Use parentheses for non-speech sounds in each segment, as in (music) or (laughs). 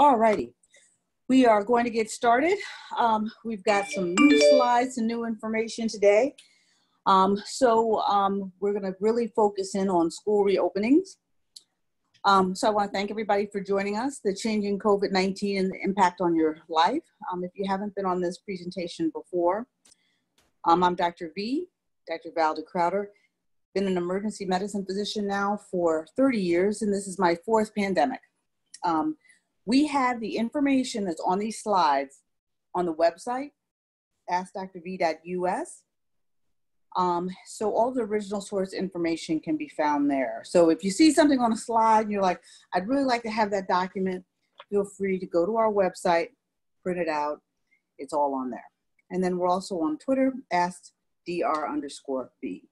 All righty. We are going to get started. Um, we've got some new slides and new information today. Um, so um, we're going to really focus in on school reopenings. Um, so I want to thank everybody for joining us, the changing COVID-19 and the impact on your life. Um, if you haven't been on this presentation before, um, I'm Dr. V, Dr. Valda Crowder, been an emergency medicine physician now for 30 years, and this is my fourth pandemic. Um, we have the information that's on these slides on the website, askdrv.us. Um, so all the original source information can be found there. So if you see something on a slide and you're like, I'd really like to have that document, feel free to go to our website, print it out. It's all on there. And then we're also on Twitter, askdr underscore V.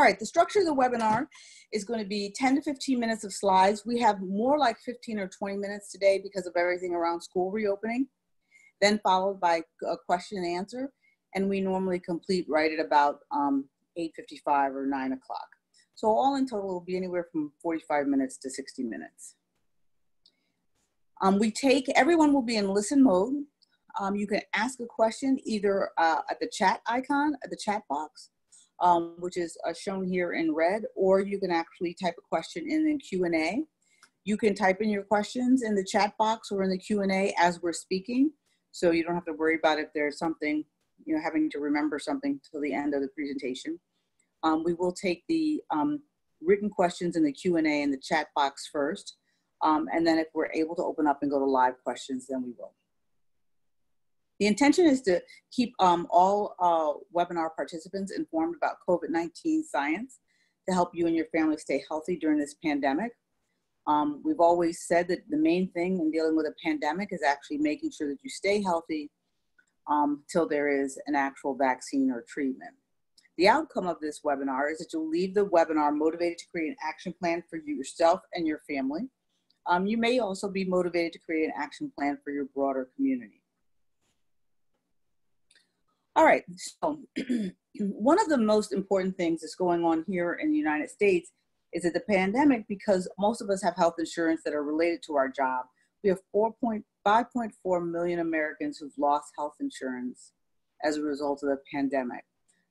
All right, the structure of the webinar is going to be 10 to 15 minutes of slides. We have more like 15 or 20 minutes today because of everything around school reopening, then followed by a question and answer. And we normally complete right at about um, 8.55 or 9 o'clock. So all in total will be anywhere from 45 minutes to 60 minutes. Um, we take, everyone will be in listen mode. Um, you can ask a question either uh, at the chat icon, at the chat box, um, which is uh, shown here in red, or you can actually type a question in the Q&A. You can type in your questions in the chat box or in the Q&A as we're speaking, so you don't have to worry about if there's something, you know, having to remember something till the end of the presentation. Um, we will take the um, written questions in the Q&A in the chat box first, um, and then if we're able to open up and go to live questions, then we will. The intention is to keep um, all uh, webinar participants informed about COVID-19 science to help you and your family stay healthy during this pandemic. Um, we've always said that the main thing in dealing with a pandemic is actually making sure that you stay healthy um, till there is an actual vaccine or treatment. The outcome of this webinar is that you'll leave the webinar motivated to create an action plan for you, yourself and your family. Um, you may also be motivated to create an action plan for your broader community. All right, so (clears throat) one of the most important things that's going on here in the United States is that the pandemic, because most of us have health insurance that are related to our job, we have 4.5.4 million Americans who've lost health insurance as a result of the pandemic.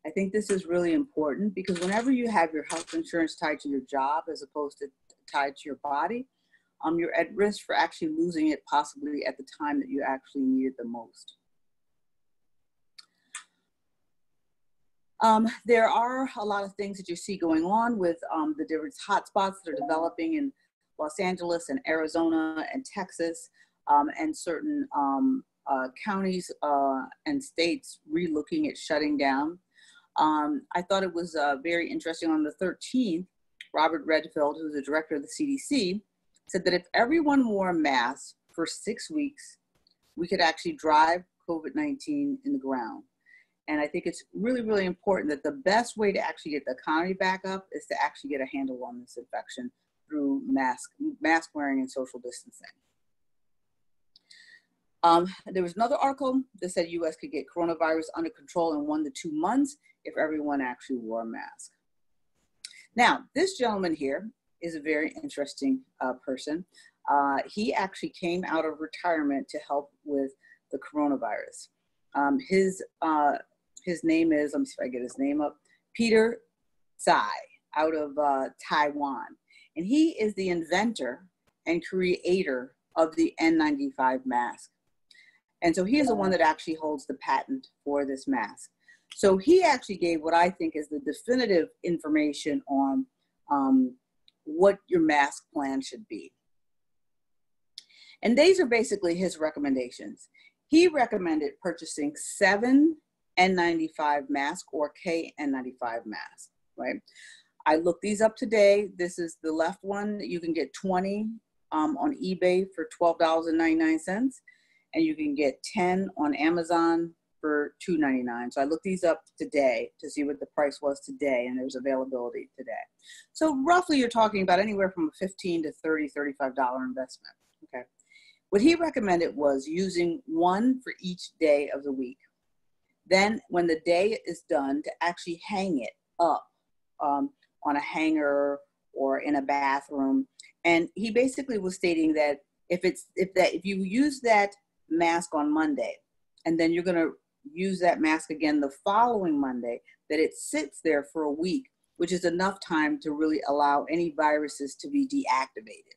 I think this is really important because whenever you have your health insurance tied to your job as opposed to tied to your body, um, you're at risk for actually losing it possibly at the time that you actually need it the most. Um, there are a lot of things that you see going on with um, the different hotspots that are developing in Los Angeles and Arizona and Texas um, and certain um, uh, counties uh, and states relooking at shutting down. Um, I thought it was uh, very interesting on the 13th, Robert Redfield, who's the director of the CDC, said that if everyone wore a mask for six weeks, we could actually drive COVID-19 in the ground. And I think it's really, really important that the best way to actually get the economy back up is to actually get a handle on this infection through mask, mask wearing and social distancing. Um, there was another article that said US could get coronavirus under control in one to two months if everyone actually wore a mask. Now, this gentleman here is a very interesting uh, person. Uh, he actually came out of retirement to help with the coronavirus. Um, his uh, his name is, let me see if I get his name up, Peter Tsai out of uh, Taiwan. And he is the inventor and creator of the N95 mask. And so he is the one that actually holds the patent for this mask. So he actually gave what I think is the definitive information on um, what your mask plan should be. And these are basically his recommendations. He recommended purchasing seven N95 mask or KN95 mask, right? I looked these up today. This is the left one. You can get 20 um, on eBay for $12.99 and you can get 10 on Amazon for $2.99. So I looked these up today to see what the price was today and there's availability today. So roughly you're talking about anywhere from a 15 to 30, $35 investment, okay? What he recommended was using one for each day of the week. Then, when the day is done, to actually hang it up um, on a hanger or in a bathroom. And he basically was stating that if it's if that if you use that mask on Monday and then you're going to use that mask again the following Monday, that it sits there for a week, which is enough time to really allow any viruses to be deactivated.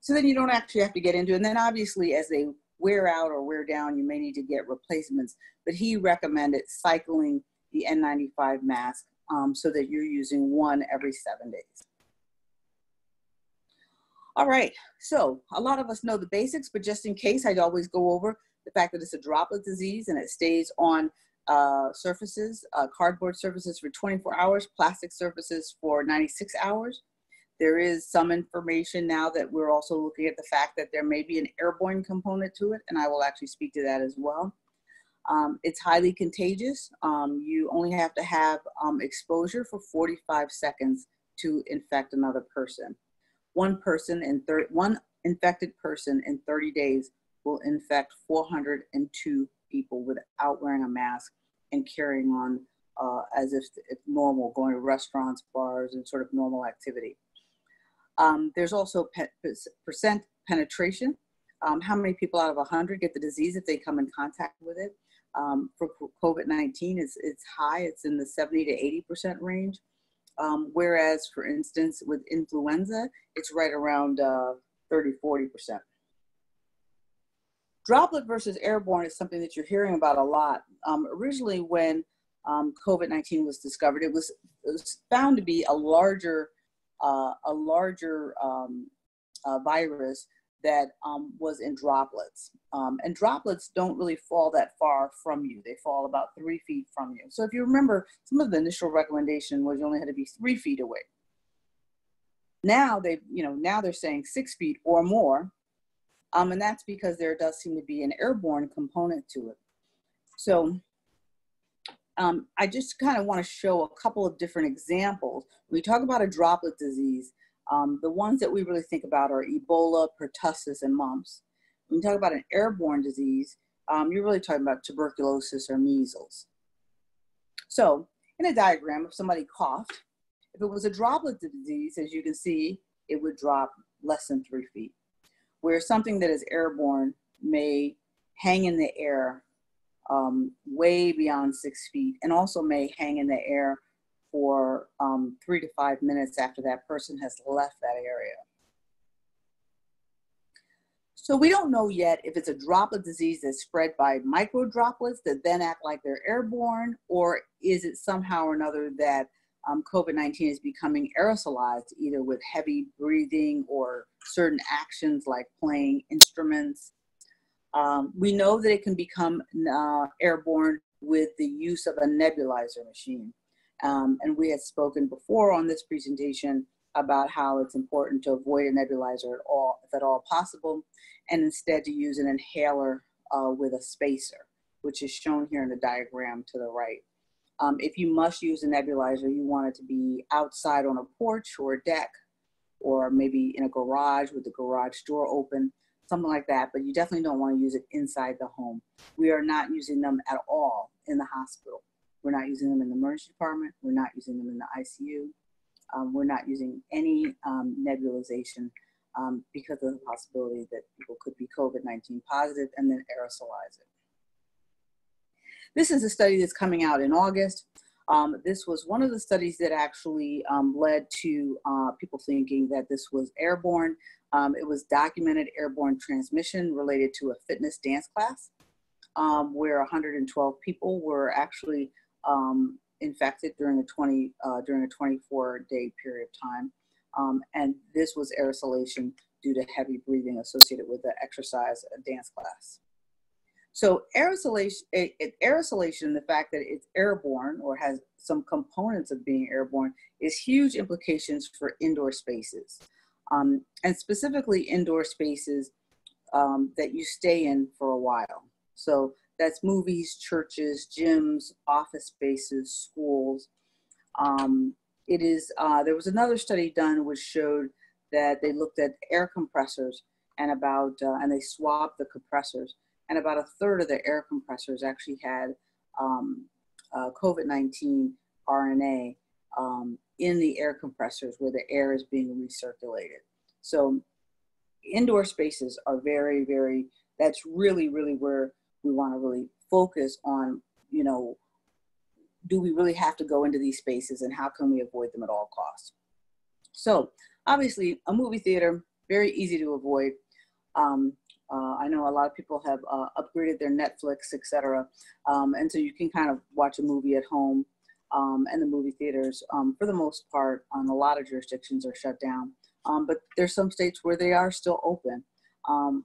So then you don't actually have to get into it. And then obviously as they wear out or wear down, you may need to get replacements. But he recommended cycling the N95 mask um, so that you're using one every seven days. All right, so a lot of us know the basics, but just in case, I'd always go over the fact that it's a droplet disease and it stays on uh, surfaces, uh, cardboard surfaces for 24 hours, plastic surfaces for 96 hours. There is some information now that we're also looking at the fact that there may be an airborne component to it, and I will actually speak to that as well. Um, it's highly contagious. Um, you only have to have um, exposure for 45 seconds to infect another person. One person in thir- one infected person in 30 days will infect 402 people without wearing a mask and carrying on uh, as if it's normal, going to restaurants, bars, and sort of normal activity. Um, there's also pe- percent penetration. Um, how many people out of 100 get the disease if they come in contact with it? um, for COVID-19 is it's high. It's in the 70 to 80% range. Um, whereas, for instance, with influenza, it's right around uh, 30, 40%. Droplet versus airborne is something that you're hearing about a lot. Um, originally, when um, COVID-19 was discovered, it was, it was, found to be a larger, uh, a larger um, uh, virus that um, was in droplets. Um, and droplets don't really fall that far from you. They fall about three feet from you. So if you remember, some of the initial recommendation was you only had to be three feet away. Now they, you know, now they're saying six feet or more. Um, and that's because there does seem to be an airborne component to it. So um, I just kind of want to show a couple of different examples. When we talk about a droplet disease, um, the ones that we really think about are Ebola, pertussis, and mumps. When you talk about an airborne disease, um, you're really talking about tuberculosis or measles. So in a diagram, if somebody coughed, if it was a droplet disease, as you can see, it would drop less than three feet. Where something that is airborne may hang in the air um, way beyond six feet and also may hang in the air for um, three to five minutes after that person has left that area. So we don't know yet if it's a droplet disease that's spread by micro droplets that then act like they're airborne, or is it somehow or another that um, COVID-19 is becoming aerosolized either with heavy breathing or certain actions like playing instruments. Um, we know that it can become uh, airborne with the use of a nebulizer machine. Um, and we had spoken before on this presentation about how it's important to avoid a nebulizer at all, if at all possible, and instead to use an inhaler uh, with a spacer, which is shown here in the diagram to the right. Um, if you must use a nebulizer, you want it to be outside on a porch or a deck, or maybe in a garage with the garage door open, something like that, but you definitely don't want to use it inside the home. We are not using them at all in the hospital. We're not using them in the emergency department. We're not using them in the ICU. Um, we're not using any um, nebulization um, because of the possibility that people could be COVID-19 positive and then aerosolize it. This is a study that's coming out in August. Um, this was one of the studies that actually um, led to uh, people thinking that this was airborne. Um, it was documented airborne transmission related to a fitness dance class where 112 people were actually um, infected during a 20 uh, during a 24 day period of time, um, and this was aerosolation due to heavy breathing associated with the exercise dance class. So aerosolation, aerosolation, the fact that it's airborne or has some components of being airborne, is huge implications for indoor spaces, um, and specifically indoor spaces um, that you stay in for a while. So that's movies, churches, gyms, office spaces, schools. Um, it is, uh, there was another study done which showed that they looked at air compressors and about, uh, and they swabbed the compressors and about a third of the air compressors actually had um, uh, COVID-19 RNA um, in the air compressors where the air is being recirculated. So indoor spaces are very, very, that's really, really where we want to really focus on, you know, do we really have to go into these spaces and how can we avoid them at all costs? So obviously a movie theater, very easy to avoid. Um, uh, I know a lot of people have uh, upgraded their Netflix, etc. Um, and so you can kind of watch a movie at home. Um, and the movie theaters, um, for the most part, on a lot of jurisdictions are shut down. Um, but there's some states where they are still open. Um,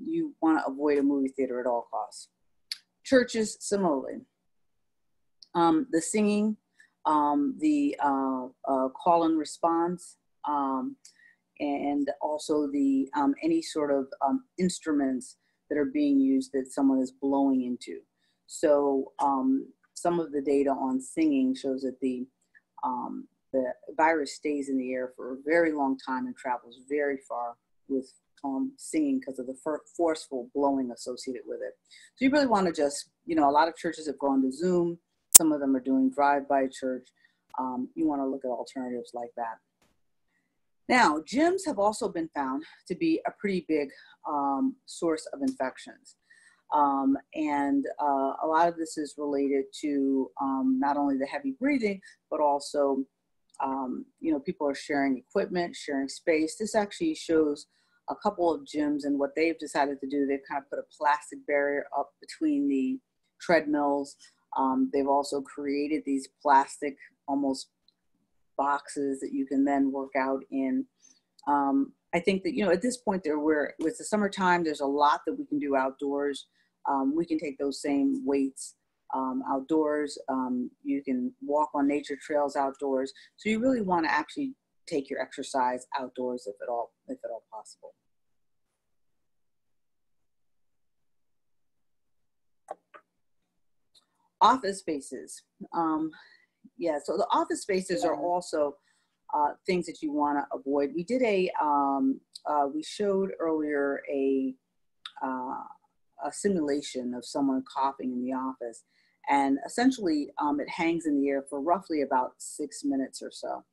you want to avoid a movie theater at all costs. Churches, similarly. Um, the singing, the uh, uh, call and response, and also the um, any sort of um, instruments that are being used that someone is blowing into. So um, some of the data on singing shows that the um, the virus stays in the air for a very long time and travels very far with um, singing because of the forceful blowing associated with it. So you really want to just, you know, a lot of churches have gone to Zoom. Some of them are doing drive-by church. Um, you want to look at alternatives like that. Now, gyms have also been found to be a pretty big um, source of infections. Um, and uh, a lot of this is related to um, not only the heavy breathing, but also, um, you know, people are sharing equipment, sharing space. This actually shows a couple of gyms and what they've decided to do. They've kind of put a plastic barrier up between the treadmills. Um, they've also created these plastic, almost boxes that you can then work out in. Um, I think that, you know, at this point there, where with the summertime, there's a lot that we can do outdoors. Um, we can take those same weights um, outdoors. Um, you can walk on nature trails outdoors. So you really want to actually take your exercise outdoors if at all, if at all possible. Office spaces. Yeah, so the office spaces are also uh, things that you want to avoid. We did a, um, uh, we showed earlier a, uh, a simulation of someone coughing in the office. And essentially, um, it hangs in the air for roughly about six minutes or so.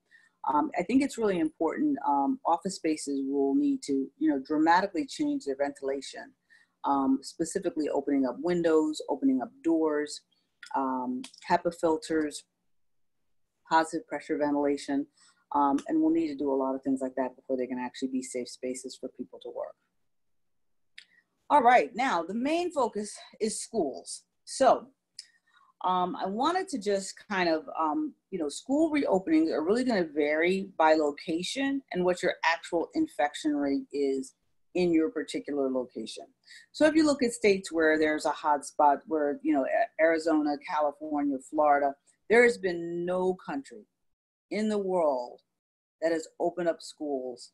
Um, I think it's really important. Um, office spaces will need to, you know, dramatically change their ventilation, um, specifically opening up windows, opening up doors, um, HEPA filters, positive pressure ventilation, um, and we'll need to do a lot of things like that before they can actually be safe spaces for people to work. All right, now the main focus is schools. So um, I wanted to just kind of, um, you know, school reopenings are really going to vary by location and what your actual infection rate is in your particular location. So if you look at states where there's a hotspot, where, you know, Arizona, California, Florida, there has been no country in the world that has opened up schools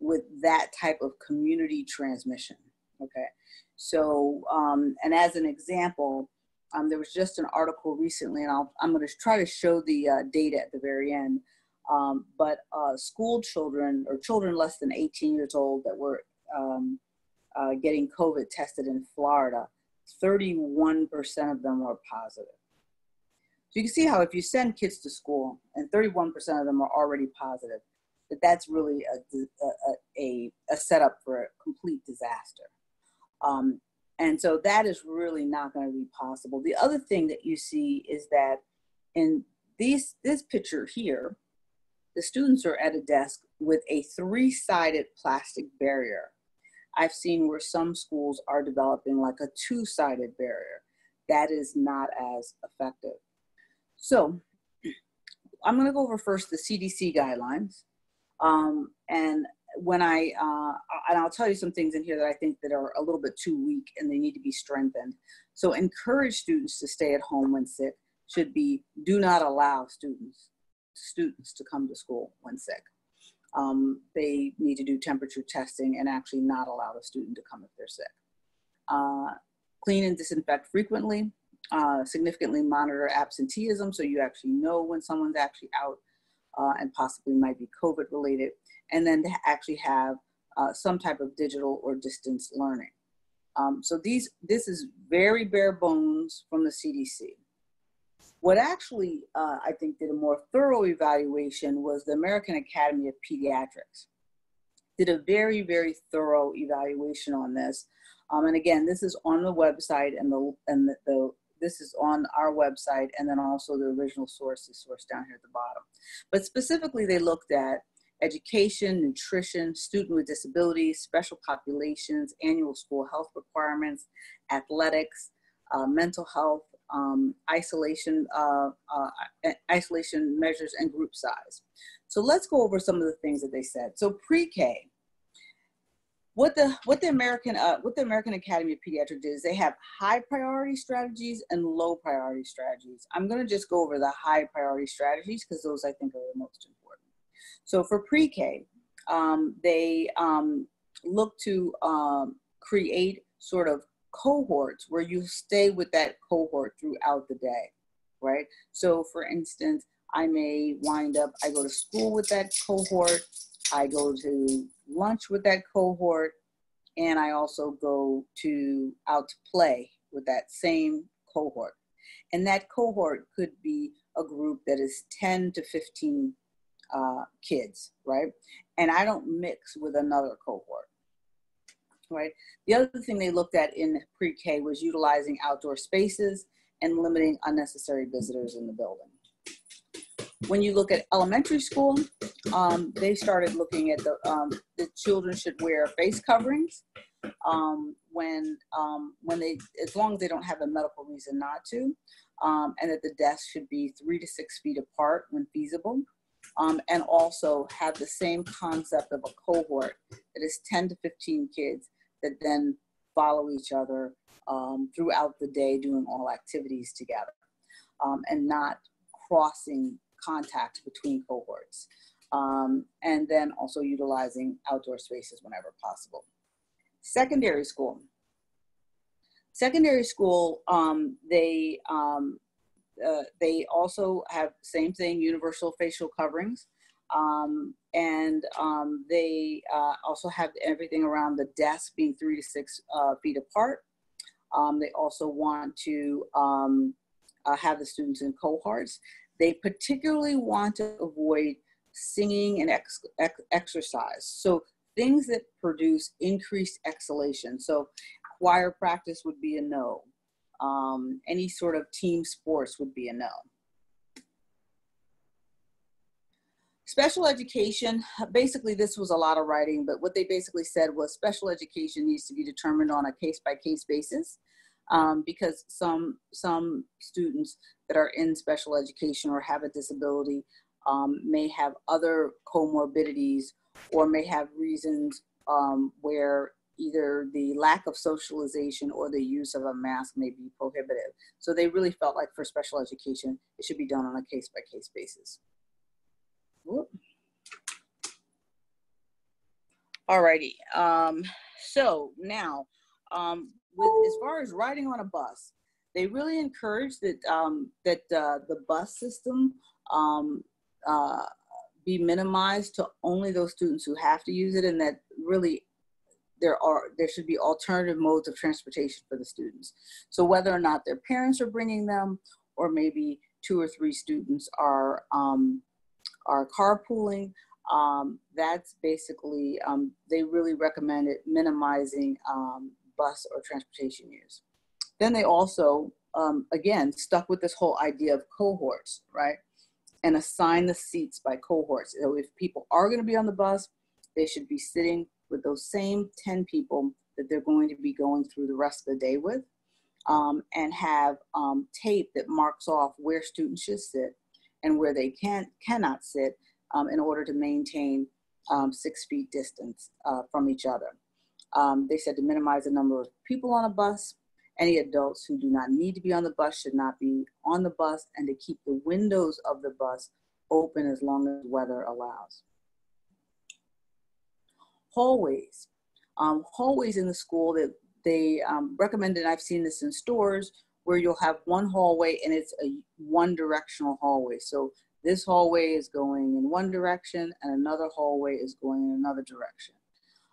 with that type of community transmission. Okay. So, um, and as an example, um, there was just an article recently, and I'll, I'm going to try to show the uh, data at the very end. Um, but uh, school children or children less than 18 years old that were um, uh, getting COVID tested in Florida, 31% of them were positive. So you can see how if you send kids to school and 31% of them are already positive, that that's really a, a, a, a setup for a complete disaster. Um, and so that is really not going to be possible. The other thing that you see is that in these, this picture here, the students are at a desk with a three-sided plastic barrier. I've seen where some schools are developing like a two-sided barrier. That is not as effective. So I'm going to go over first the CDC guidelines. Um, and when I, uh, and I'll tell you some things in here that I think that are a little bit too weak and they need to be strengthened. So encourage students to stay at home when sick should be do not allow students students to come to school when sick. Um, they need to do temperature testing and actually not allow the student to come if they're sick. Uh, clean and disinfect frequently uh, significantly monitor absenteeism so you actually know when someone's actually out uh, and possibly might be COVID related, and then to actually have uh, some type of digital or distance learning. Um, so these, this is very bare bones from the CDC. What actually, uh, I think, did a more thorough evaluation was the American Academy of Pediatrics. Did a very, very thorough evaluation on this. Um, and again, this is on the website, and the and the, the this is on our website, and then also the original source is sourced down here at the bottom. But specifically, they looked at education, nutrition, student with disabilities, special populations, annual school health requirements, athletics, uh, mental health, um, isolation, uh, uh, isolation measures, and group size. So let's go over some of the things that they said. So pre-K, what the what the American uh, what the American Academy of Pediatrics is they have high priority strategies and low priority strategies. I'm going to just go over the high priority strategies because those I think are the most important. So for pre-K, um, they um, look to um, create sort of cohorts where you stay with that cohort throughout the day, right? So for instance, I may wind up, I go to school with that cohort, I go to lunch with that cohort, and I also go to out to play with that same cohort. And that cohort could be a group that is 10 to 15 uh, kids, right? And I don't mix with another cohort right? The other thing they looked at in pre-K was utilizing outdoor spaces and limiting unnecessary visitors in the building. When you look at elementary school, um, they started looking at the, um, the children should wear face coverings um, when, um, when they, as long as they don't have a medical reason not to, um, and that the desks should be three to six feet apart when feasible. Um, and also have the same concept of a cohort that is 10 to 15 kids that then follow each other throughout the day doing all activities together and not crossing contact between cohorts. Um, and then also utilizing outdoor spaces whenever possible. Secondary school. Secondary school, um, they, um, uh, they also have same thing, universal facial coverings. Um, and um, they uh, also have everything around the desk being three to six uh, feet apart. Um, they also want to uh, have the students in cohorts. They particularly want to avoid singing and ex ex exercise. So things that produce increased exhalation. So choir practice would be a no. Um, any sort of team sports would be a no. Special education, basically this was a lot of writing, but what they basically said was special education needs to be determined on a case by case basis um, because some, some students that are in special education or have a disability um, may have other comorbidities or may have reasons um, where either the lack of socialization or the use of a mask may be prohibitive. So they really felt like for special education, it should be done on a case by case basis. Alrighty. Um, so now, um, with as far as riding on a bus, they really encourage that um, that uh, the bus system um, uh, be minimized to only those students who have to use it, and that really there are there should be alternative modes of transportation for the students. So whether or not their parents are bringing them, or maybe two or three students are um, are carpooling. Um, that's basically, um, they really recommended minimizing um, bus or transportation use. Then they also, um, again, stuck with this whole idea of cohorts, right? And assign the seats by cohorts. So if people are going to be on the bus, they should be sitting with those same 10 people that they're going to be going through the rest of the day with. Um, and have um, tape that marks off where students should sit and where they can cannot sit um, in order to maintain um, six feet distance uh, from each other. Um, they said to minimize the number of people on a bus. Any adults who do not need to be on the bus should not be on the bus and to keep the windows of the bus open as long as weather allows. Hallways. Um, hallways in the school that they um, recommended, I've seen this in stores, where you'll have one hallway and it's a one directional hallway. So this hallway is going in one direction and another hallway is going in another direction.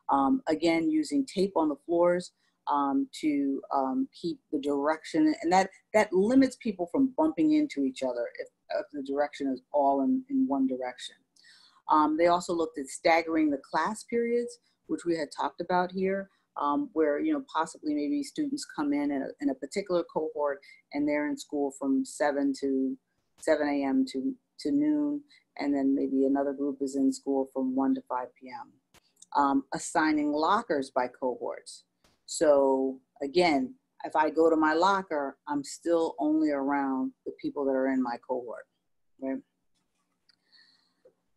Um, again, using tape on the floors um, to um, keep the direction, and that that limits people from bumping into each other if, if the direction is all in, in one direction. Um, they also looked at staggering the class periods, which we had talked about here, um, where you know possibly maybe students come in in a, in a particular cohort and they're in school from 7 to 7 a.m. to to noon, and then maybe another group is in school from 1 to 5 p.m. Um, assigning lockers by cohorts. So again, if I go to my locker, I'm still only around the people that are in my cohort, right?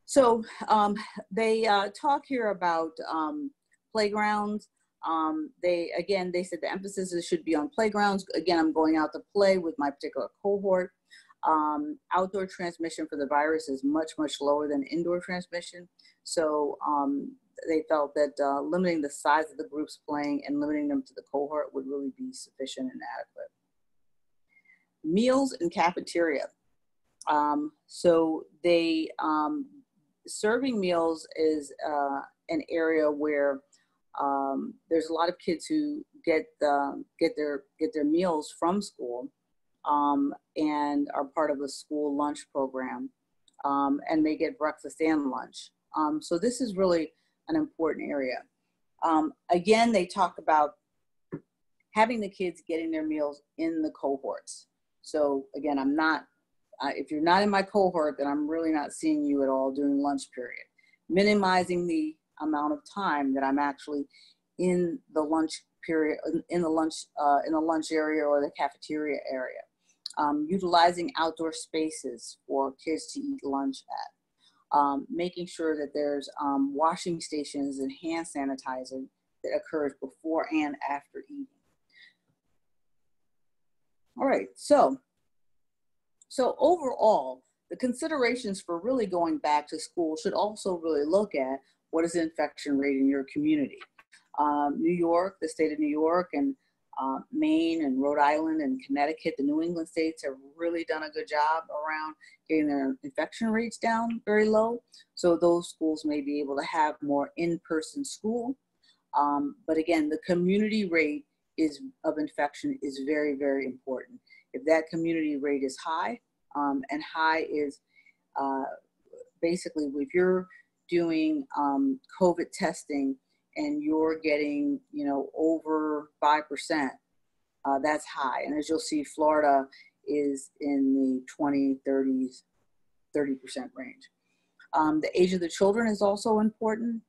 So um, they uh, talk here about um, playgrounds. Um, they again, they said the emphasis should be on playgrounds. Again, I'm going out to play with my particular cohort. Um, outdoor transmission for the virus is much much lower than indoor transmission. So um, they felt that uh, limiting the size of the groups playing and limiting them to the cohort would really be sufficient and adequate. Meals in cafeteria. Um, so they um, serving meals is uh, an area where um, there's a lot of kids who get the, get their get their meals from school um, and are part of a school lunch program, um, and they get breakfast and lunch. Um, so this is really an important area. Um, again, they talk about having the kids getting their meals in the cohorts. So again, I'm not, uh, if you're not in my cohort, then I'm really not seeing you at all during lunch period. Minimizing the amount of time that I'm actually in the lunch period, in the lunch, uh, in the lunch area or the cafeteria area. Um, utilizing outdoor spaces for kids to eat lunch at um, making sure that there's um, washing stations and hand sanitizer that occurs before and after eating. All right, so, so overall, the considerations for really going back to school should also really look at what is the infection rate in your community. Um, New York, the state of New York, and uh, Maine and Rhode Island and Connecticut, the New England states have really done a good job around getting their infection rates down very low. So those schools may be able to have more in-person school. Um, but again, the community rate is of infection is very, very important. If that community rate is high, um, and high is uh, basically if you're doing um, COVID testing and you're getting, you know, over 5%, uh, that's high. And as you'll see, Florida is in the 20, 30s, 30% range. Um, the age of the children is also important.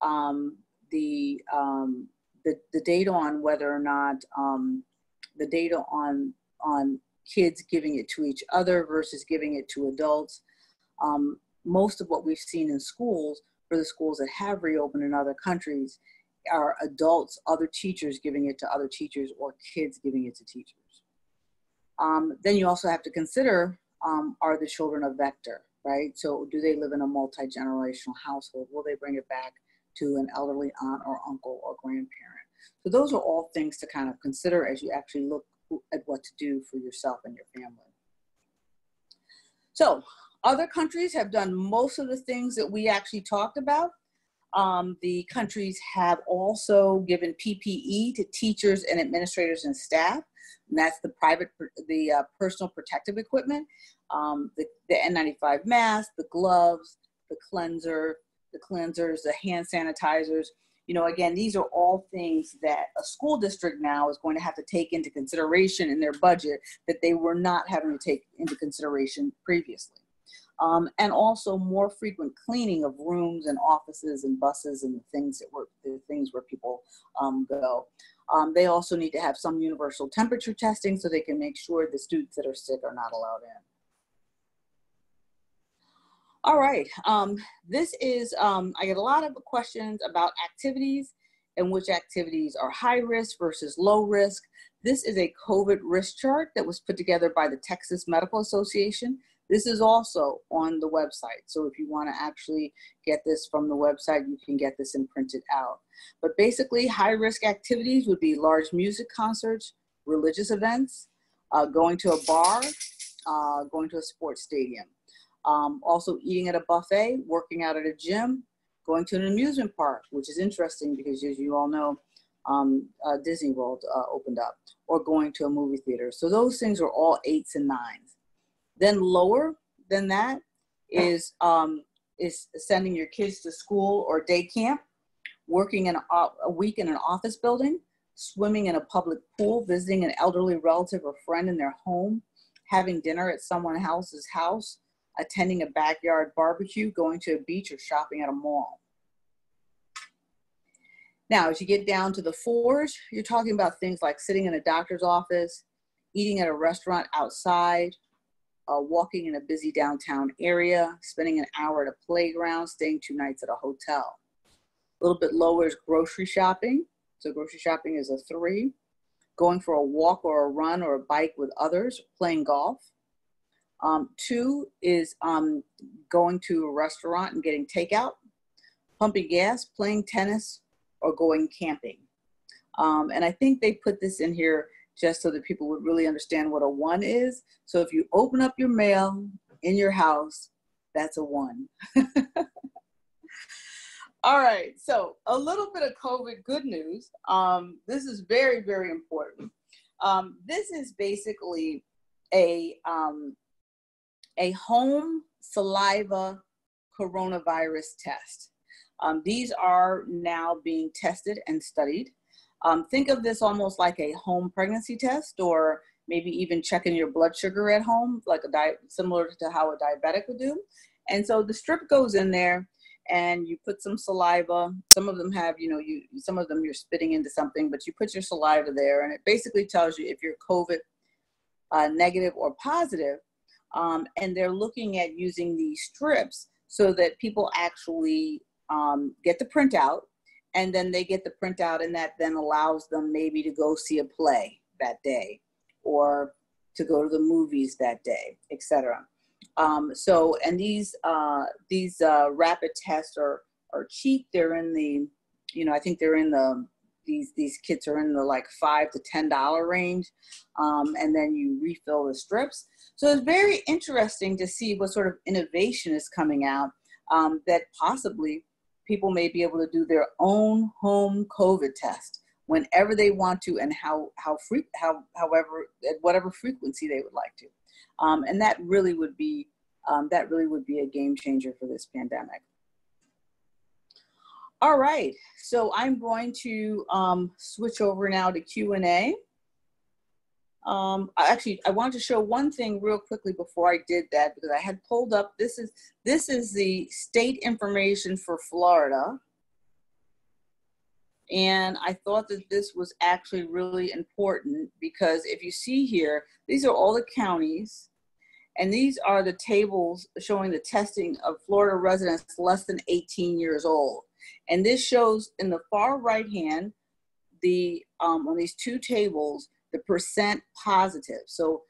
Um, the, um, the, the data on whether or not um, the data on, on kids giving it to each other versus giving it to adults. Um, most of what we've seen in schools for the schools that have reopened in other countries are adults, other teachers giving it to other teachers or kids giving it to teachers. Um, then you also have to consider, um, are the children a vector, right? So do they live in a multi-generational household? Will they bring it back to an elderly aunt or uncle or grandparent? So those are all things to kind of consider as you actually look at what to do for yourself and your family. So other countries have done most of the things that we actually talked about. Um, the countries have also given PPE to teachers and administrators and staff. And that's the private, the uh, personal protective equipment, um, the, the N95 mask, the gloves, the cleanser, the cleansers, the hand sanitizers. You know, again, these are all things that a school district now is going to have to take into consideration in their budget that they were not having to take into consideration previously um, and also more frequent cleaning of rooms and offices and buses and the things that were the things where people um, go. Um, they also need to have some universal temperature testing so they can make sure the students that are sick are not allowed in. All right, um, this is, um, I get a lot of questions about activities and which activities are high risk versus low risk. This is a COVID risk chart that was put together by the Texas Medical Association. This is also on the website. So if you want to actually get this from the website, you can get this and print it out. But basically, high risk activities would be large music concerts, religious events, uh, going to a bar, uh, going to a sports stadium. Um, also eating at a buffet, working out at a gym, going to an amusement park, which is interesting because as you all know, um, uh, Disney World uh, opened up, or going to a movie theater. So those things are all eights and nines. Then lower than that is um, is sending your kids to school or day camp, working in a, a week in an office building, swimming in a public pool, visiting an elderly relative or friend in their home, having dinner at someone else's house, attending a backyard barbecue, going to a beach, or shopping at a mall. Now, as you get down to the fours, you're talking about things like sitting in a doctor's office, eating at a restaurant outside, uh, walking in a busy downtown area, spending an hour at a playground, staying two nights at a hotel. A little bit lower is grocery shopping. So grocery shopping is a three. Going for a walk or a run or a bike with others, playing golf. Um, two is um, going to a restaurant and getting takeout, pumping gas, playing tennis, or going camping. Um, and I think they put this in here just so that people would really understand what a one is. So if you open up your mail in your house, that's a one. (laughs) All right, so a little bit of COVID good news. Um, this is very, very important. Um, this is basically a um, a home saliva coronavirus test. Um, these are now being tested and studied. Um, think of this almost like a home pregnancy test or maybe even checking your blood sugar at home, like a diet, similar to how a diabetic would do. And so the strip goes in there and you put some saliva. Some of them have, you know, you some of them you're spitting into something, but you put your saliva there and it basically tells you if you're COVID uh, negative or positive. Um, and they're looking at using these strips so that people actually um, get the printout and then they get the printout and that then allows them maybe to go see a play that day or to go to the movies that day etc um, so and these uh, these uh, rapid tests are are cheap. They're in the you know i think they're in the these these kits are in the like five to ten dollar range um, and then you refill the strips. So it's very interesting to see what sort of innovation is coming out um, that possibly people may be able to do their own home COVID test whenever they want to and how how free how however at whatever frequency they would like to, um, and that really would be um, that really would be a game changer for this pandemic. All right, so I'm going to um, switch over now to Q and A. Um, actually, I wanted to show one thing real quickly before I did that because I had pulled up. This is this is the state information for Florida, and I thought that this was actually really important because if you see here, these are all the counties, and these are the tables showing the testing of Florida residents less than 18 years old. And this shows in the far right hand the um, on these two tables the percent positive. So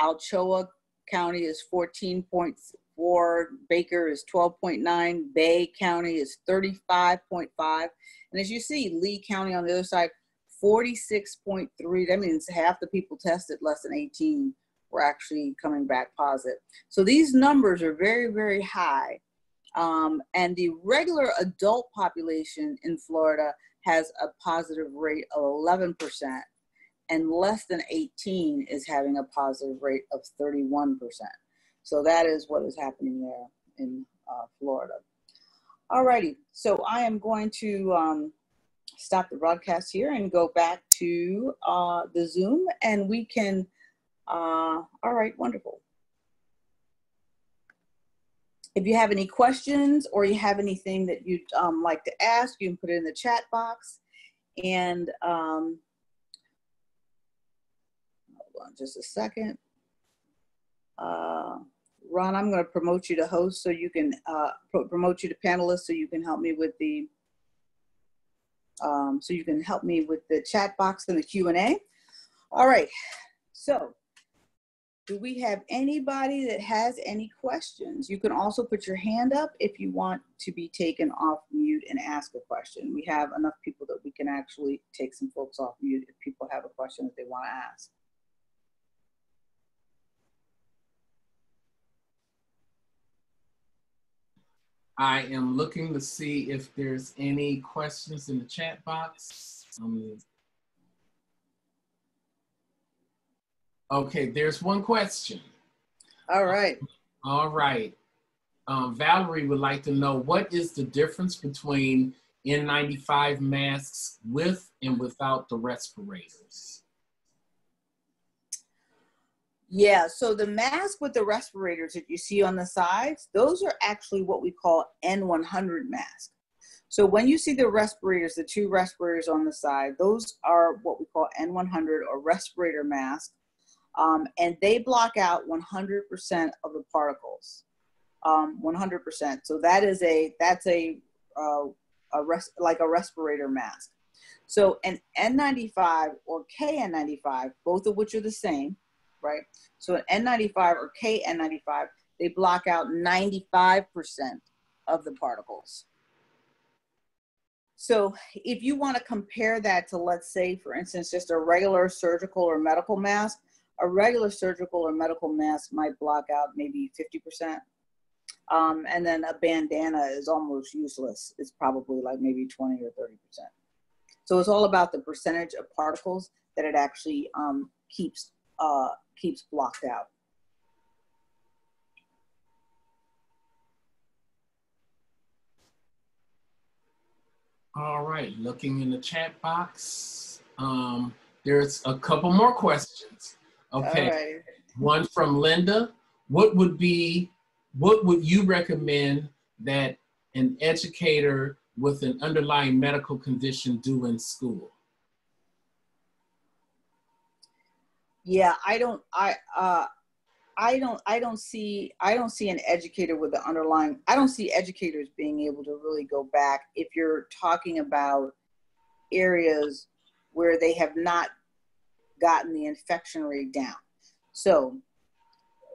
Alachua County is 14.4, Baker is 12.9, Bay County is 35.5. And as you see, Lee County on the other side, 46.3. That means half the people tested less than 18 were actually coming back positive. So these numbers are very, very high. Um, and the regular adult population in Florida has a positive rate of 11% and less than 18 is having a positive rate of 31%. So that is what is happening there in uh, Florida. Alrighty, so I am going to um, stop the broadcast here and go back to uh, the Zoom and we can, uh, all right, wonderful. If you have any questions or you have anything that you'd um, like to ask, you can put it in the chat box. And um, on just a second. Uh, Ron, I'm going to promote you to host so you can uh, pro promote you to panelist so you can help me with the um, so you can help me with the chat box and the Q&A. All right, so do we have anybody that has any questions? You can also put your hand up if you want to be taken off mute and ask a question. We have enough people that we can actually take some folks off mute if people have a question that they want to ask. I am looking to see if there's any questions in the chat box. Um, okay, there's one question. All right. All right. Um, Valerie would like to know what is the difference between N95 masks with and without the respirators? Yeah, so the mask with the respirators that you see on the sides, those are actually what we call N100 masks. So when you see the respirators, the two respirators on the side, those are what we call N100 or respirator masks. Um, and they block out 100% of the particles. Um, 100%. So that is a, that's a, uh, a res- like a respirator mask. So an N95 or KN95, both of which are the same, right? So an N95 or KN95, they block out 95% of the particles. So if you want to compare that to, let's say, for instance, just a regular surgical or medical mask, a regular surgical or medical mask might block out maybe 50%. Um, and then a bandana is almost useless. It's probably like maybe 20 or 30%. So it's all about the percentage of particles that it actually um, keeps, uh, keeps blocked out. All right, looking in the chat box, um, there's a couple more questions. Okay, right. one from Linda. What would be, what would you recommend that an educator with an underlying medical condition do in school? Yeah, I don't, I, uh, I don't I don't see I don't see an educator with the underlying I don't see educators being able to really go back if you're talking about areas where they have not gotten the infection rate down. So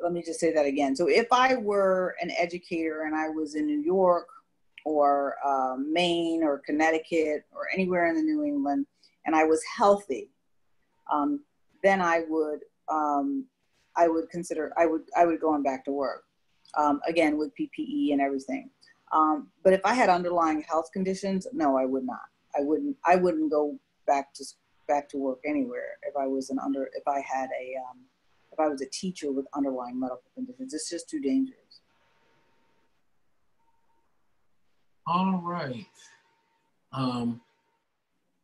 let me just say that again. So if I were an educator and I was in New York or uh, Maine or Connecticut or anywhere in the New England and I was healthy, um, then I would um, I would consider I would I would go on back to work um, again with PPE and everything. Um, but if I had underlying health conditions, no, I would not. I wouldn't. I wouldn't go back to back to work anywhere if I was an under if I had a um, if I was a teacher with underlying medical conditions. It's just too dangerous. All right. Um,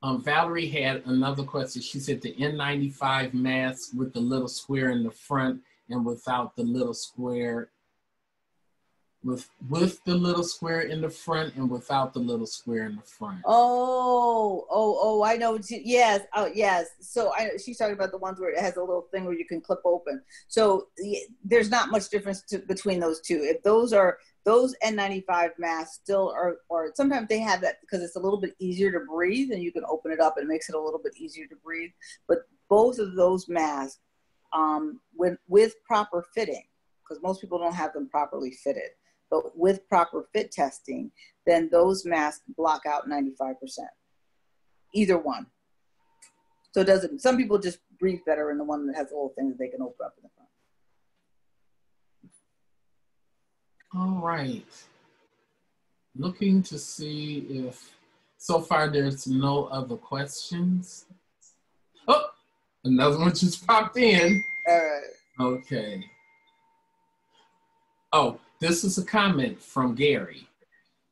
um, Valerie had another question. She said the N95 mask with the little square in the front and without the little square with with the little square in the front and without the little square in the front. Oh, oh, oh! I know. Yes, oh, yes. So I, she's talking about the ones where it has a little thing where you can clip open. So there's not much difference to, between those two. If those are those N95 masks, still are, or sometimes they have that because it's a little bit easier to breathe, and you can open it up and it makes it a little bit easier to breathe. But both of those masks, um, with with proper fitting, because most people don't have them properly fitted but with proper fit testing, then those masks block out 95%. Either one. So it doesn't, some people just breathe better in the one that has a little thing that they can open up in the front. All right. Looking to see if, so far there's no other questions. Oh, another one just popped in. All right. Okay. Oh, this is a comment from Gary.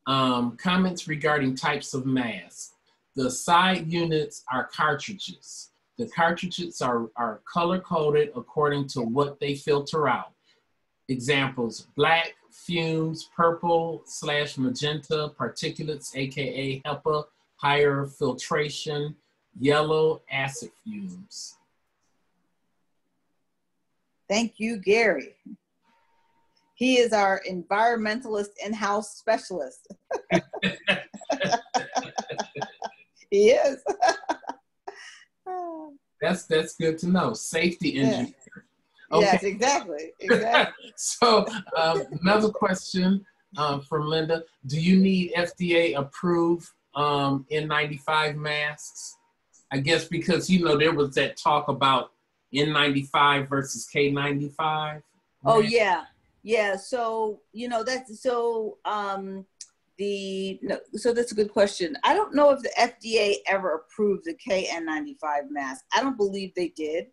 Um, comments regarding types of masks. The side units are cartridges. The cartridges are, are color coded according to what they filter out. Examples, black, fumes, purple slash magenta, particulates, AKA HEPA, higher filtration, yellow, acid fumes. Thank you, Gary. He is our environmentalist in-house specialist. (laughs) he is. (laughs) that's that's good to know. Safety engineer. Yeah. Okay. Yes, exactly. Exactly. (laughs) so um, another question um, from Linda: Do you need FDA approved um, N95 masks? I guess because you know there was that talk about N95 versus K95. Oh yeah, yeah, so you know that's so um, the no, so that's a good question. I don't know if the FDA ever approved the KN95 mask. I don't believe they did.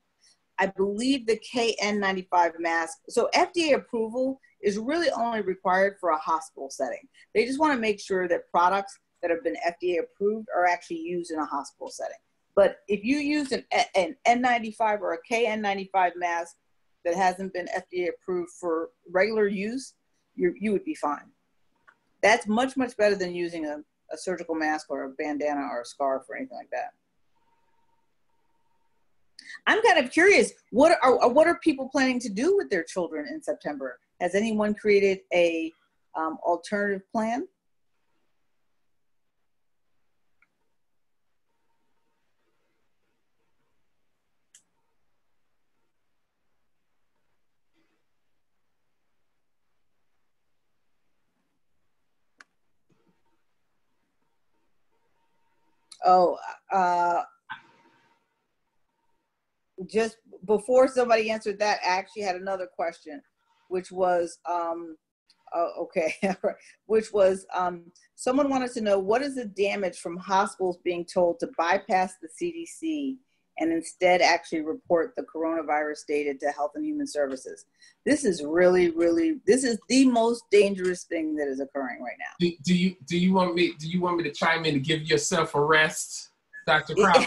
I believe the KN95 mask. So FDA approval is really only required for a hospital setting. They just want to make sure that products that have been FDA approved are actually used in a hospital setting. But if you use an, an N95 or a KN95 mask that hasn't been FDA approved for regular use, you you would be fine. That's much, much better than using a, a surgical mask or a bandana or a scarf or anything like that. I'm kind of curious. What are what are people planning to do with their children in September? Has anyone created a um, alternative plan? Oh, uh, just before somebody answered that, I actually had another question, which was, um, uh, okay, (laughs) which was um, someone wanted to know what is the damage from hospitals being told to bypass the CDC and instead actually report the coronavirus data to Health and Human Services. This is really, really, this is the most dangerous thing that is occurring right now. Do, do you do you want me do you want me to chime in to give yourself a rest, Dr. Kraus?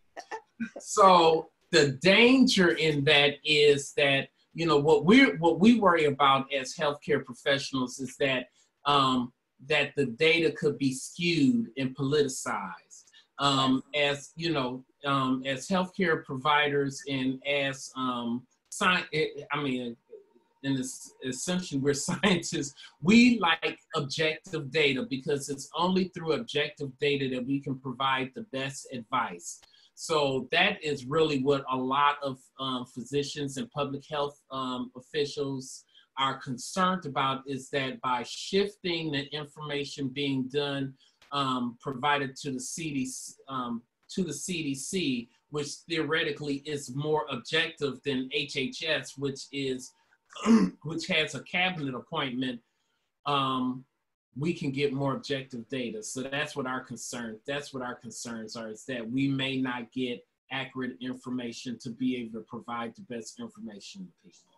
(laughs) so the danger in that is that you know what we what we worry about as healthcare professionals is that um, that the data could be skewed and politicized. Um, as you know, um, as healthcare providers and as um, sci- I mean, in this essentially we're (laughs) scientists. We like objective data because it's only through objective data that we can provide the best advice. So that is really what a lot of um, physicians and public health um, officials are concerned about is that by shifting the information being done um, provided to the CDC, um, to the CDC, which theoretically is more objective than HHS, which is (clears throat) which has a cabinet appointment, um, we can get more objective data. So that's what our concern. That's what our concerns are. Is that we may not get accurate information to be able to provide the best information to people.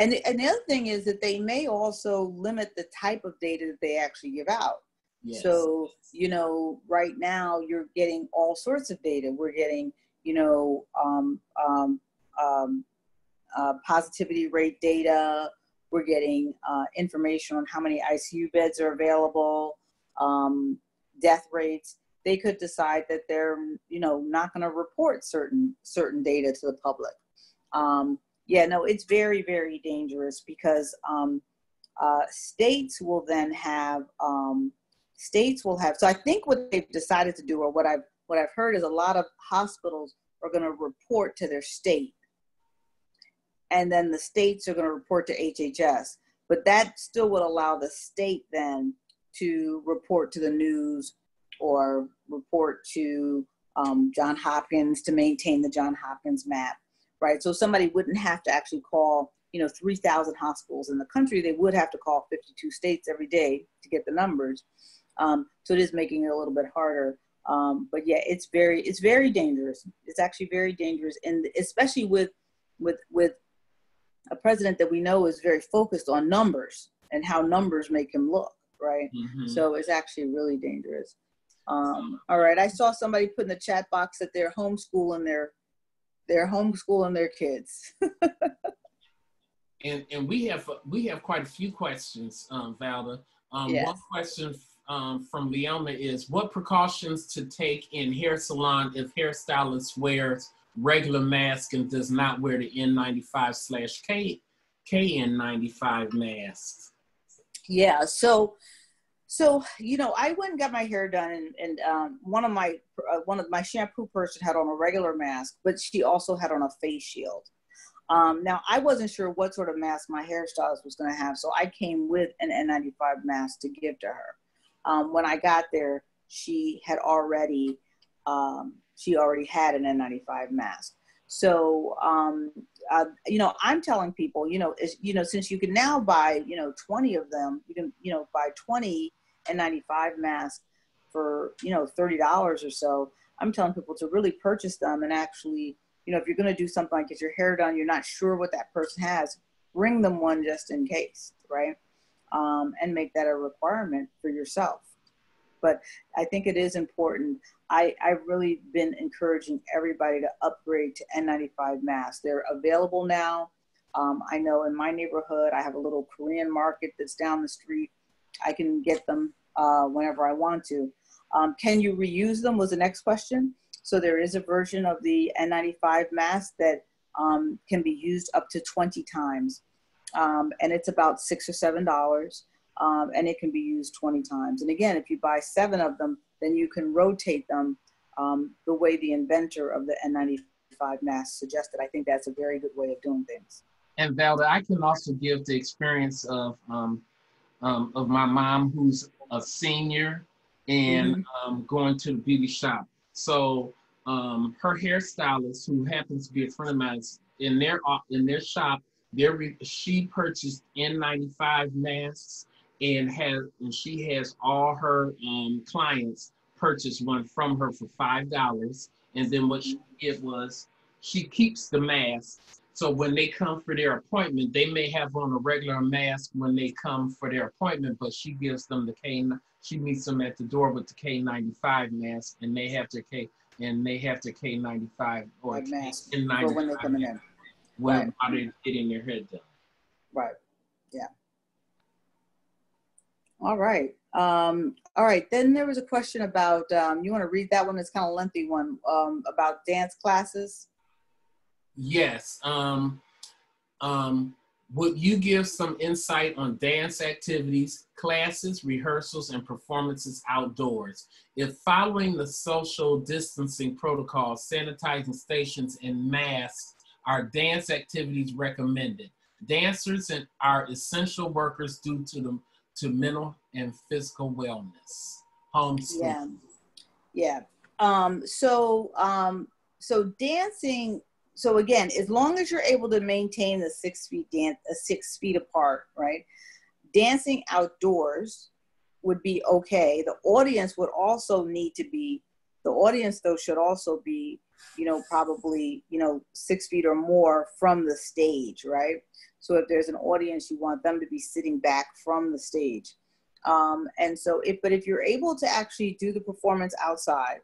And, and the other thing is that they may also limit the type of data that they actually give out. So, you know, right now you're getting all sorts of data. We're getting, you know, um, um, um, uh, positivity rate data. We're getting uh, information on how many ICU beds are available, um, death rates. They could decide that they're, you know, not going to report certain certain data to the public. Um, yeah, no, it's very very dangerous because um, uh, states will then have states will have. So I think what they've decided to do, or what I've what I've heard, is a lot of hospitals are going to report to their state, and then the states are going to report to HHS. But that still would allow the state then to report to the news or report to um, John Hopkins to maintain the John Hopkins map, right? So somebody wouldn't have to actually call, you know, 3,000 hospitals in the country. They would have to call 52 states every day to get the numbers. Um, so it is making it a little bit harder. Um, but yeah, it's very it's very dangerous. It's actually very dangerous, and especially with with with a president that we know is very focused on numbers and how numbers make him look, right? Mm-hmm. So it's actually really dangerous. Um, all right, I saw somebody put in the chat box that they're homeschooling their they're homeschooling their kids. (laughs) and and we have we have quite a few questions, um, Valda. Um, yes. One question um, from Leona is what precautions to take in hair salon if hairstylist wears regular mask and does not wear the N95 slash K KN95 mask? Yeah, so so you know, I went and got my hair done, and, and um, one of my uh, one of my shampoo person had on a regular mask, but she also had on a face shield. Um, now I wasn't sure what sort of mask my hairstylist was going to have, so I came with an N95 mask to give to her um, when I got there, she had already um, she already had an N95 mask. So um, uh, you know, I'm telling people, you know, is, you know, since you can now buy, you know, 20 of them, you can, you know, buy 20 N95 masks for, you know, $30 or so, I'm telling people to really purchase them and actually, you know, if you're going to do something like get your hair done, you're not sure what that person has, bring them one just in case, right? Um, and make that a requirement for yourself. But I think it is important. I, I've really been encouraging everybody to upgrade to N95 masks. They're available now. Um, I know in my neighborhood, I have a little Korean market that's down the street. I can get them uh, whenever I want to. Um, can you reuse them was the next question. So there is a version of the N95 mask that um, can be used up to 20 times. Um, and it's about six or seven dollars. Um, and it can be used 20 times. And again, if you buy seven of them, then you can rotate them um, the way the inventor of the N95 mask suggested. I think that's a very good way of doing things. And Valda, I can also give the experience of um, um, of my mom, who's a senior and mm-hmm. um, going to the beauty shop. So um, her hairstylist, who happens to be a friend of mine, in their in their shop, there she purchased N95 masks and has and she has all her um, clients purchase one from her for five dollars. And then what she did was she keeps the mask so when they come for their appointment, they may have on a regular mask when they come for their appointment, but she gives them the K. She meets them at the door with the K95 mask, and they have to K and they have to K95 or like mask N95 when they're coming in. When right. getting your head done. Right. Yeah. All right. Um, all right. Then there was a question about um, you want to read that one? It's kind of lengthy one um, about dance classes. Yes. Um, um, would you give some insight on dance activities, classes, rehearsals, and performances outdoors? If following the social distancing protocols, sanitizing stations, and masks, are dance activities recommended? Dancers and are essential workers due to the to mental and physical wellness. Home Yeah, yeah. Um, so, um, so dancing so again, as long as you're able to maintain the six feet dance, uh, six feet apart, right? Dancing outdoors would be okay. The audience would also need to be. The audience though should also be, you know, probably you know six feet or more from the stage, right? So if there's an audience, you want them to be sitting back from the stage. Um, and so if, but if you're able to actually do the performance outside,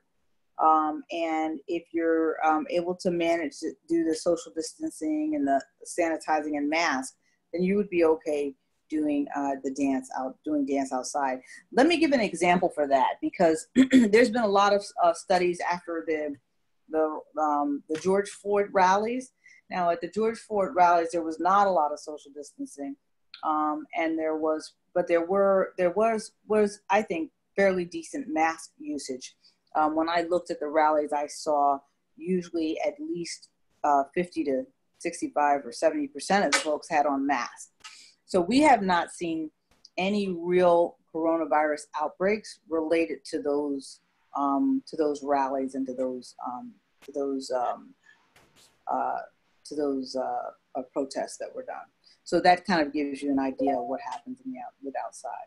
um, and if you're um, able to manage to do the social distancing and the sanitizing and mask, then you would be okay doing uh, the dance out, doing dance outside. Let me give an example for that because (clears throat) there's been a lot of uh, studies after the the um, the George Floyd rallies. Now at the George Floyd rallies, there was not a lot of social distancing, um, and there was, but there were there was was I think fairly decent mask usage. Um, when I looked at the rallies, I saw usually at least uh, 50 to 65 or 70 percent of the folks had on masks. So we have not seen any real coronavirus outbreaks related to those um, to those rallies and to those um, to those um, uh, to those uh, uh, protests that were done. So that kind of gives you an idea of what happens in the out, with outside.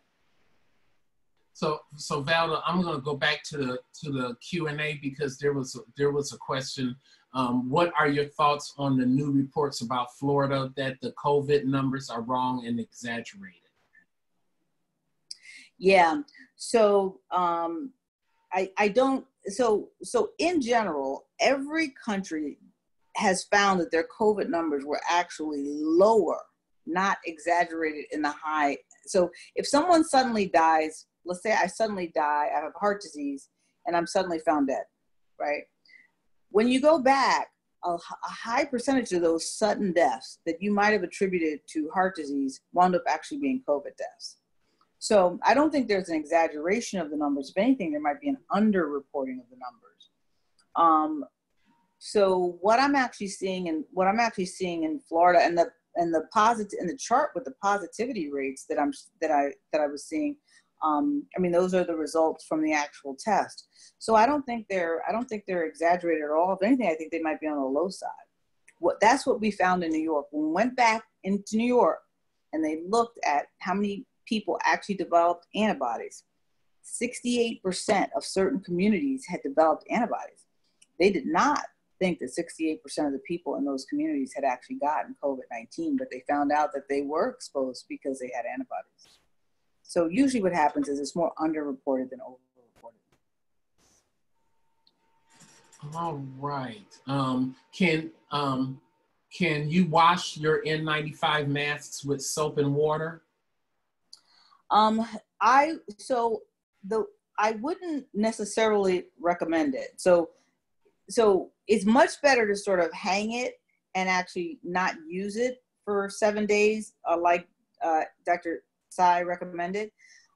So, so Valda, I'm going to go back to the to the Q and A because there was a, there was a question. Um, what are your thoughts on the new reports about Florida that the COVID numbers are wrong and exaggerated? Yeah. So um, I I don't. So so in general, every country has found that their COVID numbers were actually lower, not exaggerated in the high. So if someone suddenly dies let's say I suddenly die, I have heart disease, and I'm suddenly found dead, right? When you go back, a, a high percentage of those sudden deaths that you might have attributed to heart disease wound up actually being COVID deaths. So I don't think there's an exaggeration of the numbers. If anything, there might be an underreporting of the numbers. Um, so what I'm actually seeing and what I'm actually seeing in Florida and the and the positive in the chart with the positivity rates that I'm that I that I was seeing um, I mean, those are the results from the actual test. So I don't think they're I don't think they're exaggerated at all. If anything, I think they might be on the low side. What that's what we found in New York. When we went back into New York and they looked at how many people actually developed antibodies, 68% of certain communities had developed antibodies. They did not think that 68% of the people in those communities had actually gotten COVID 19, but they found out that they were exposed because they had antibodies. So, usually, what happens is it's more underreported than overreported. All right. Um, can um, can you wash your N95 masks with soap and water? Um, I so the I wouldn't necessarily recommend it. So so it's much better to sort of hang it and actually not use it for seven days, uh, like uh, Dr. Sai recommended.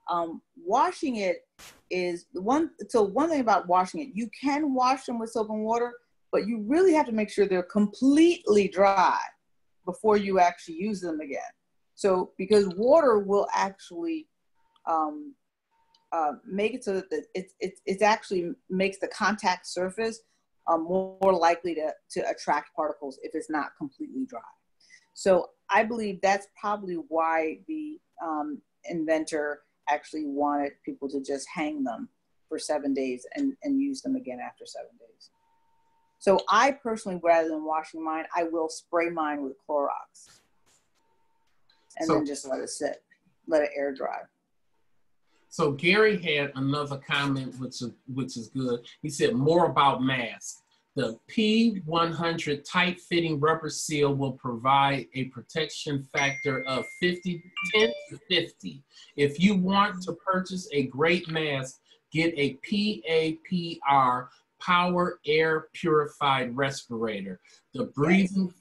Um, washing it is one. So one thing about washing it, you can wash them with soap and water, but you really have to make sure they're completely dry before you actually use them again. So because water will actually um, uh, make it so that it, it, it actually makes the contact surface um, more, more likely to, to attract particles if it's not completely dry. So I believe that's probably why the um, inventor actually wanted people to just hang them for seven days and, and use them again after seven days. So I personally, rather than washing mine, I will spray mine with Clorox and so, then just let it sit, let it air dry. So Gary had another comment, which is, which is good. He said more about masks. The P100 tight fitting rubber seal will provide a protection factor of 50, 10 to 50. If you want to purchase a great mask, get a PAPR power air purified respirator. The breathing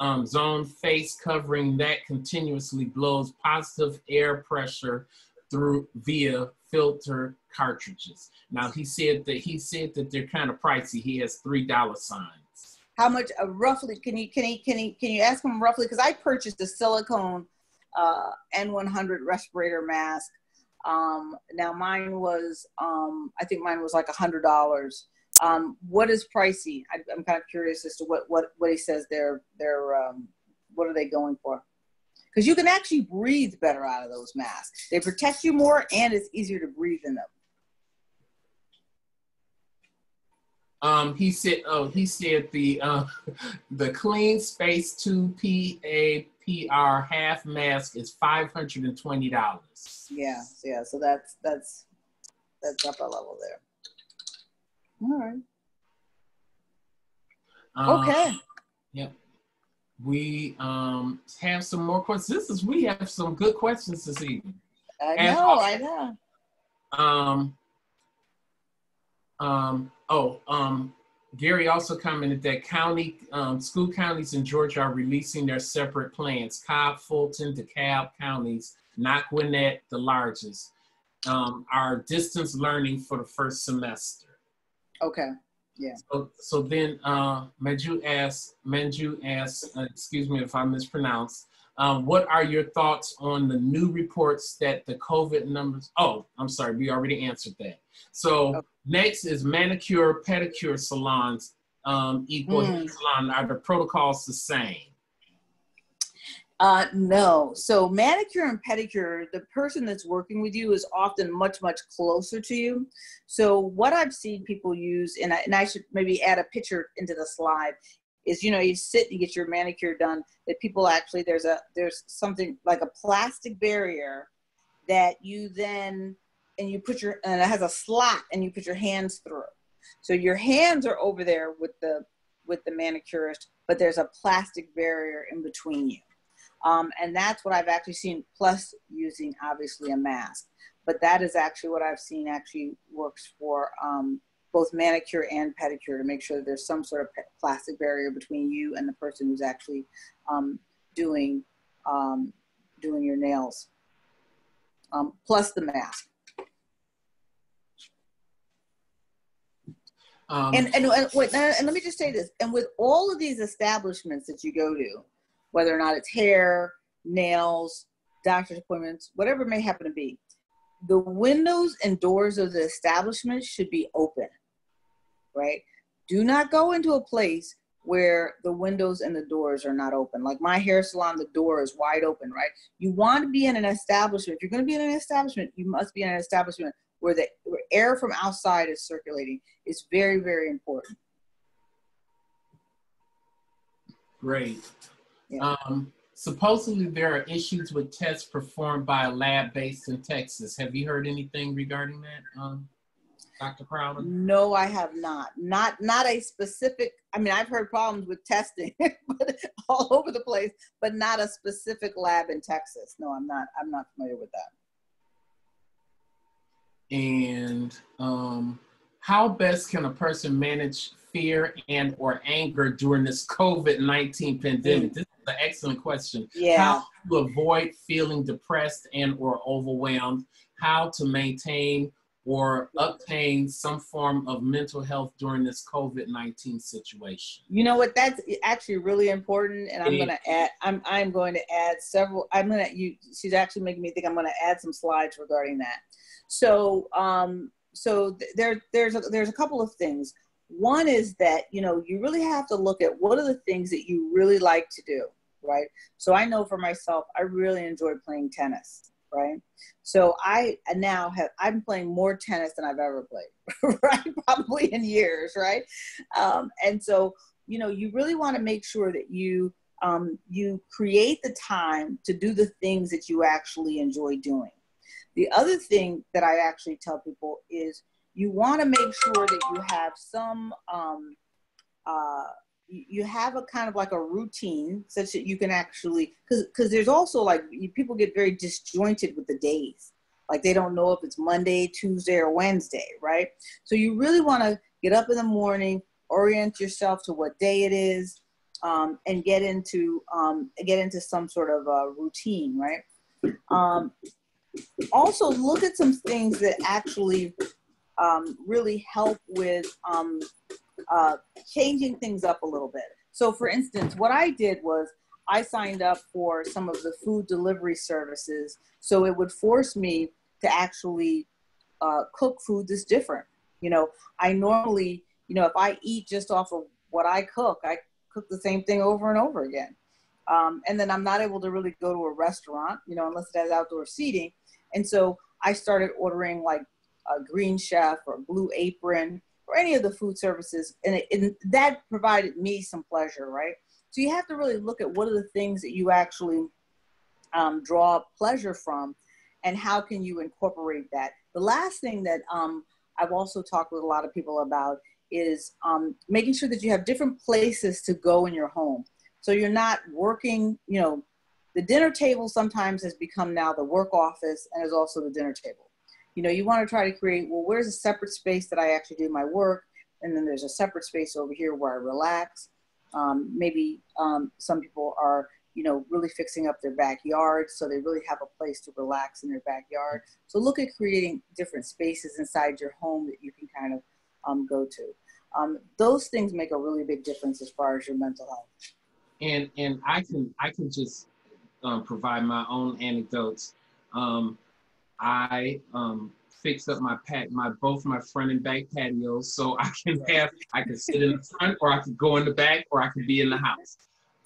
um, zone face covering that continuously blows positive air pressure through via filter cartridges. Now he said that he said that they're kind of pricey. He has three dollar signs. How much uh, roughly? Can you can you can you can you ask him roughly? Because I purchased a silicone uh, N100 respirator mask. Um, now mine was um, I think mine was like a hundred dollars. Um, what is pricey? I, am kind of curious as to what what what he says they're they're um, what are they going for? Because you can actually breathe better out of those masks. They protect you more, and it's easier to breathe in them. Um, he said, "Oh, he said the uh, (laughs) the Clean Space Two PAPR half mask is five hundred and twenty dollars." Yeah, yeah. So that's that's that's upper level there. All right. Um, okay. Yep we um, have some more questions. This is we have some good questions this evening. I know, I know. Um, um, oh, um, Gary also commented that county um, school counties in Georgia are releasing their separate plans. Cobb, Fulton, DeKalb counties, not Gwinnett, the largest, um, are distance learning for the first semester. Okay. Yeah. So, so then uh, Manju asks, Manju asks, uh, excuse me if I mispronounce, um, what are your thoughts on the new reports that the COVID numbers? Oh, I'm sorry, we already answered that. So okay. next is manicure, pedicure salons um, equal mm. salon. Are the protocols the same? Uh, no. So manicure and pedicure, the person that's working with you is often much, much closer to you. So what I've seen people use, and I, and I should maybe add a picture into the slide, is you know you sit and get your manicure done. That people actually there's a there's something like a plastic barrier that you then and you put your and it has a slot and you put your hands through. So your hands are over there with the with the manicurist, but there's a plastic barrier in between you. Um, and that's what I've actually seen, plus using obviously a mask. But that is actually what I've seen actually works for um, both manicure and pedicure to make sure that there's some sort of plastic barrier between you and the person who's actually um, doing um, doing your nails, um, plus the mask. Um, and, and, and, wait, and let me just say this. And with all of these establishments that you go to, whether or not it's hair, nails, doctor's appointments, whatever it may happen to be. The windows and doors of the establishment should be open, right? Do not go into a place where the windows and the doors are not open. Like my hair salon, the door is wide open, right? You want to be in an establishment. If you're going to be in an establishment, you must be in an establishment where the where air from outside is circulating It's very, very important. Great. Yeah. Um, supposedly there are issues with tests performed by a lab based in Texas. Have you heard anything regarding that, um, Dr. Crowder? No, I have not. Not not a specific. I mean, I've heard problems with testing (laughs) all over the place, but not a specific lab in Texas. No, I'm not. I'm not familiar with that. And um, how best can a person manage fear and or anger during this COVID-19 pandemic? Mm. This is an excellent question. Yeah. How to avoid feeling depressed and or overwhelmed, how to maintain or obtain some form of mental health during this COVID-19 situation. You know what? That's actually really important. And I'm going to add, I'm, I'm going to add several, I'm going to, you, she's actually making me think I'm going to add some slides regarding that. So, um, so there, there's a, there's a couple of things. One is that you know you really have to look at what are the things that you really like to do, right? So I know for myself, I really enjoy playing tennis, right? So I now have I'm playing more tennis than I've ever played, (laughs) right? Probably in years, right? Um, and so you know you really want to make sure that you um, you create the time to do the things that you actually enjoy doing the other thing that I actually tell people is you want to make sure that you have some, um, uh, you have a kind of like a routine such that you can actually, because there's also like people get very disjointed with the days. Like they don't know if it's Monday, Tuesday, or Wednesday, right? So you really want to get up in the morning, orient yourself to what day it is, um, and get into um, get into some sort of a routine, right? Um, also look at some things that actually um, really help with um, uh, changing things up a little bit. So, for instance, what I did was I signed up for some of the food delivery services, so it would force me to actually uh, cook food that's different. You know, I normally, you know, if I eat just off of what I cook, I cook the same thing over and over again. Um, and then I'm not able to really go to a restaurant, you know, unless it has outdoor seating. And so I started ordering like a Green Chef or Blue Apron or any of the food services. And, it, and that provided me some pleasure, right? So you have to really look at what are the things that you actually um, draw pleasure from and how can you incorporate that. The last thing that um, I've also talked with a lot of people about is um, making sure that you have different places to go in your home. So you're not working, you know, the dinner table sometimes has become now the work office and is also the dinner table. You know, you want to try to create, well, where's a separate space that I actually do my work? And then there's a separate space over here where I relax. Um, maybe um, some people are, you know, really fixing up their backyard, so they really have a place to relax in their backyard. So look at creating different spaces inside your home that you can kind of um, go to. Um, those things make a really big difference as far as your mental health. And and I can I can just um, provide my own anecdotes. Um, I um, fixed up my pat my both my front and back patios so I can have I can sit in the front or I could go in the back or I could be in the house.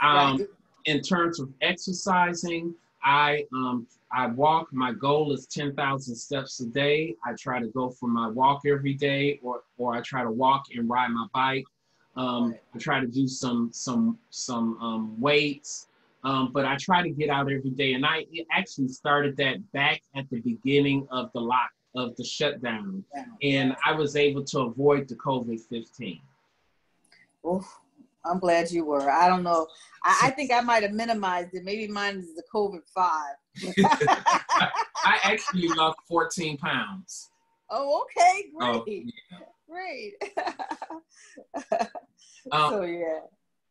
Um, in terms of exercising, I um, I walk. My goal is ten thousand steps a day. I try to go for my walk every day, or or I try to walk and ride my bike. Um, I try to do some some some um, weights. Um, but I try to get out every day, and I actually started that back at the beginning of the lock of the shutdown, and I was able to avoid the COVID fifteen. I'm glad you were. I don't know. I, I think I might have minimized it. Maybe mine is the COVID five. (laughs) I actually lost 14 pounds. Oh, okay, great, oh, yeah. great. (laughs) um, so yeah.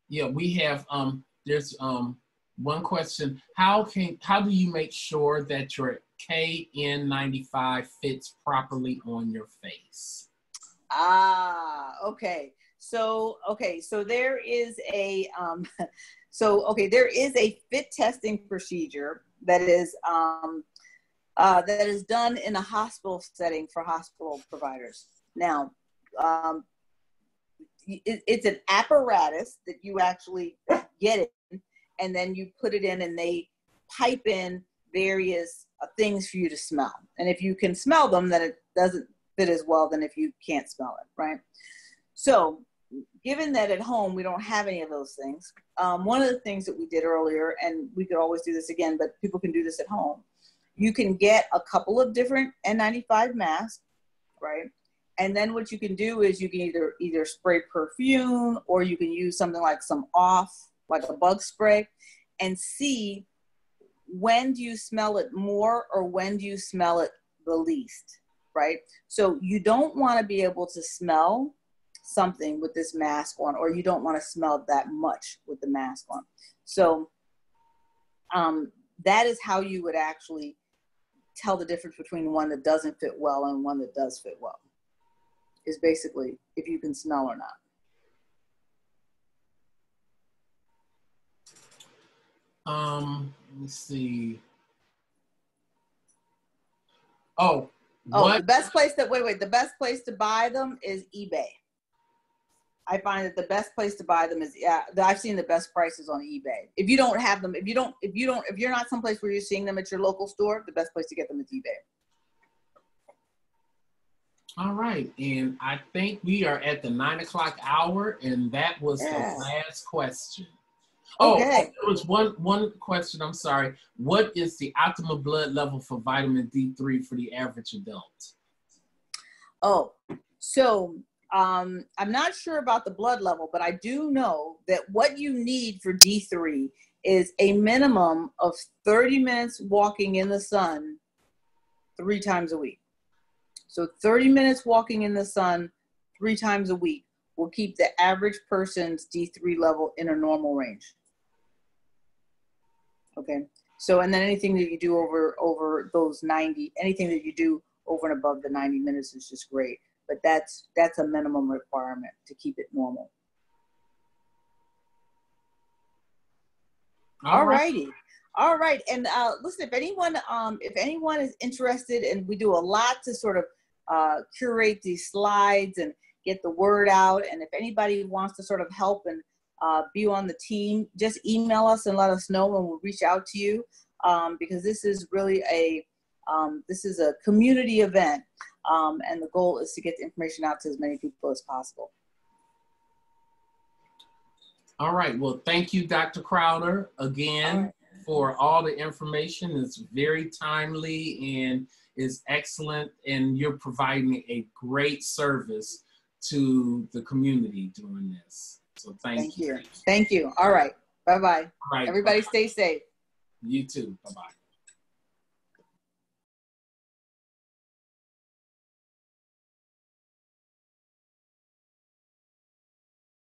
Yeah, we have um. There's um one question how can how do you make sure that your kn95 fits properly on your face? Ah okay. So okay so there is a um (laughs) so okay there is a fit testing procedure that is um uh, that is done in a hospital setting for hospital providers. Now um, it, it's an apparatus that you actually get it and then you put it in and they pipe in various uh, things for you to smell. And if you can smell them, then it doesn't fit as well than if you can't smell it, right? So, given that at home we don't have any of those things, um, one of the things that we did earlier, and we could always do this again, but people can do this at home. You can get a couple of different N95 masks, right? And then what you can do is you can either either spray perfume or you can use something like some off, like a bug spray, and see when do you smell it more or when do you smell it the least, right? So you don't want to be able to smell something with this mask on, or you don't want to smell that much with the mask on. So um, that is how you would actually tell the difference between one that doesn't fit well and one that does fit well. Is basically if you can smell or not. Um, let's see. Oh, oh, what? the best place that wait, wait, the best place to buy them is eBay. I find that the best place to buy them is yeah. I've seen the best prices on eBay. If you don't have them, if you don't, if you don't, if you're not someplace where you're seeing them at your local store, the best place to get them is eBay. All right, and I think we are at the nine o'clock hour, and that was yeah. the last question. Oh, okay. there was one one question. I'm sorry. What is the optimal blood level for vitamin D3 for the average adult? Oh, so um, I'm not sure about the blood level, but I do know that what you need for D3 is a minimum of 30 minutes walking in the sun three times a week. So 30 minutes walking in the sun three times a week will keep the average person's D3 level in a normal range. Okay. So, and then anything that you do over over those 90, anything that you do over and above the 90 minutes is just great. But that's that's a minimum requirement to keep it normal. All righty. All right. And uh, listen, if anyone um, if anyone is interested, and we do a lot to sort of uh, curate these slides and get the word out, and if anybody wants to sort of help and uh, be on the team, just email us and let us know, and we'll reach out to you um, because this is really a um, this is a community event, um, and the goal is to get the information out to as many people as possible. All right. Well, thank you, Dr. Crowder, again all right. for all the information. It's very timely and is excellent, and you're providing a great service to the community doing this. So thank, thank you. you. Thank you. All right. Bye bye. All right. Everybody bye-bye. stay safe. You too. Bye bye.